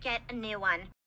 get a new one.